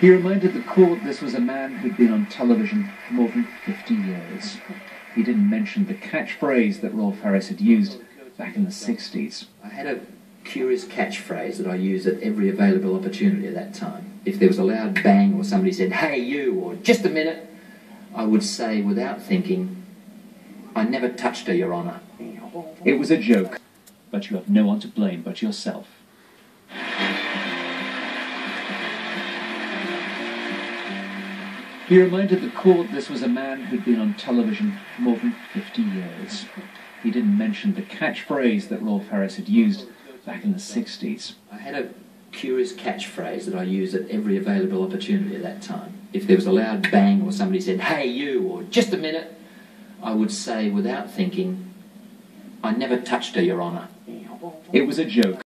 He reminded the court this was a man who'd been on television for more than 50 years. He didn't mention the catchphrase that Rolf Harris had used back in the 60s. I had a curious catchphrase that I used at every available opportunity at that time. If there was a loud bang or somebody said, hey you, or just a minute, I would say without thinking, I never touched her, Your Honour. It was a joke, but you have no one to blame but yourself. He reminded the court this was a man who'd been on television for more than 50 years. He didn't mention the catchphrase that Rolf Harris had used back in the 60s. I had a curious catchphrase that I used at every available opportunity at that time. If there was a loud bang or somebody said, hey you, or just a minute, I would say without thinking, I never touched her, Your Honour. It was a joke,